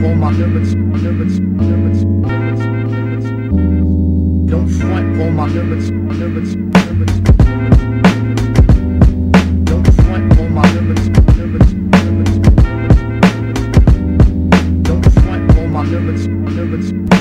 for my limits, limits, limits, limits, limits. Don't front for my limits. Don't front for my limits, limits, limits. Don't front for my limits, limits.